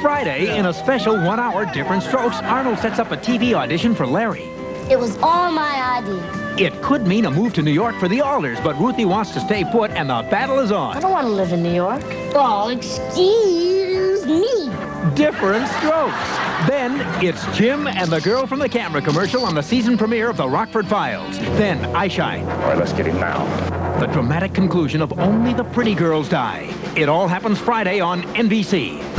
Friday, in a special one-hour Diff'rent Strokes, Arnold sets up a TV audition for Larry. It was all my idea. It could mean a move to New York for the Alders, but Ruthie wants to stay put, and the battle is on. I don't want to live in New York. Oh, excuse me. Diff'rent Strokes. Then it's Jim and the girl from the camera commercial on the season premiere of The Rockford Files. Then Eischied. All right, let's get him now. The dramatic conclusion of Only the Pretty Girls Die. It all happens Friday on NBC.